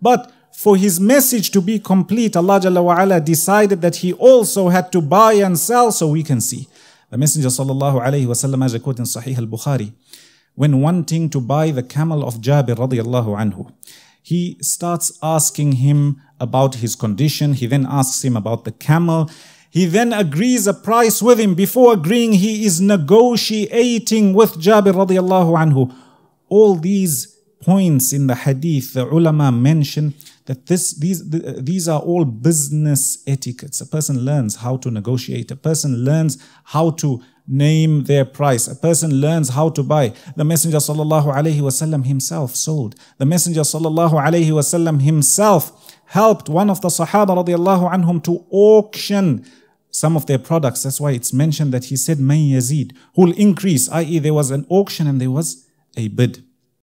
But for his message to be complete, Allah Jalla decided that he also had to buy and sell so we can see. The Messenger sallallahu alayhi wasallam, as recorded in Sahih al-Bukhari, when wanting to buy the camel of Jabir radiallahu anhu, he starts asking him about his condition. He then asks him about the camel. He then agrees a price with him. Before agreeing, he is negotiating with Jabir radiallahu anhu. All these points in the hadith, the ulama mention that this, these, these are all business etiquettes. A person learns how to negotiate. A person learns how to name their price. A person learns how to buy. The Messenger sallallahu alaihi wasallam himself sold. The Messenger sallallahu alaihi wasallam himself helped one of the Sahaba radiallahu anhum to auction some of their products. That's why it's mentioned that he said, Man Yazid, who will increase, i.e., there was an auction and there was a bid.